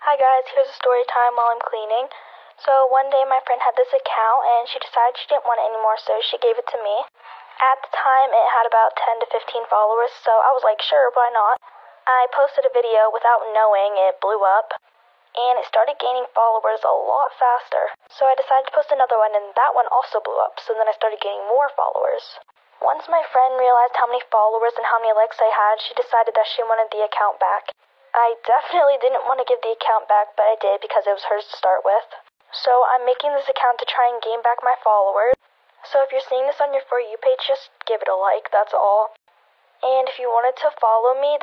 Hi guys, here's a story time while I'm cleaning. So one day my friend had this account and she decided she didn't want it anymore, so she gave it to me. At the time, it had about 10 to 15 followers, so I was like, sure, why not? I posted a video without knowing it blew up, and it started gaining followers a lot faster. So I decided to post another one, and that one also blew up, so then I started gaining more followers. Once my friend realized how many followers and how many likes I had, she decided that she wanted the account back. I definitely didn't want to give the account back, but I did because it was hers to start with. So I'm making this account to try and gain back my followers. So if you're seeing this on your For You page, just give it a like, that's all. And if you wanted to follow me,